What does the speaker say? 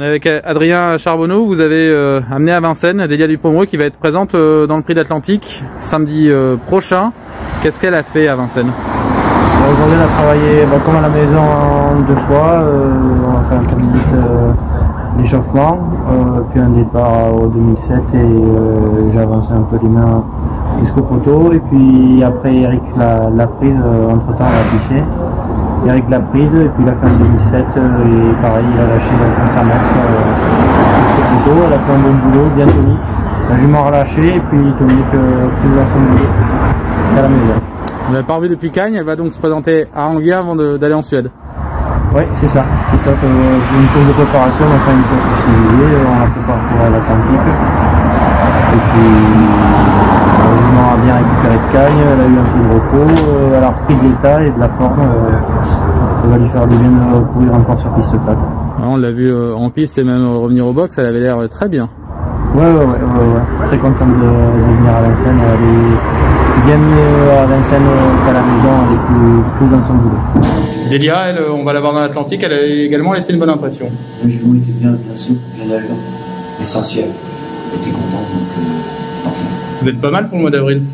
On est avec Adrien Charbonneau, vous avez euh, amené à Vincennes Delia Dupomereux qui va être présente euh, dans le prix d'Atlantique samedi euh, prochain. Qu'est-ce qu'elle a fait à Vincennes? Aujourd'hui on a travaillé bah, comme à la maison deux fois, on a fait un minutes d'échauffement, puis un départ au 2007 et j'ai avancé un peu les mains jusqu'au poteau et puis après Eric l'a prise, entre temps elle a pissé. Eric l'a prise et puis il a fait en 2007 et pareil il a lâché à 500 mètres euh, jusqu'au elle a fait un bon boulot, bien tonique. La jument relâché et puis tonique euh, plus dans son boulot qu'à la maison. Vous l'avez pas revu depuis Cagnes, elle va donc se présenter à Anguien avant d'aller en Suède. Oui, c'est ça, c'est ça, c'est une course de préparation, on a fait une course civilisée, on la prépare pour l'Atlantique. Et puis a bien récupéré de caille, elle a eu un peu de repos, euh, elle a repris de l'état et de la forme. Euh, ça va lui faire du bien de courir encore sur piste plate. on l'a vu euh, en piste et même revenir au box, elle avait l'air très bien. Ouais, ouais, ouais, ouais, très contente de, venir à Vincennes. Elle est bien mieux à Vincennes qu'à la maison, elle est plus, dans son boulot. Delia, elle, on va la voir dans l'Atlantique, elle a également laissé une bonne impression. Le jumeau était bien, bien souple, bien essentiel. J'étais content, donc parfait. Vous êtes pas mal pour le mois d'avril.